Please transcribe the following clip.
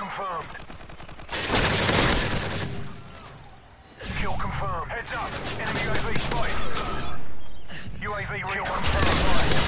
confirmed. Kill confirmed. Heads up. Enemy UAV spotted. UAV real confirmed.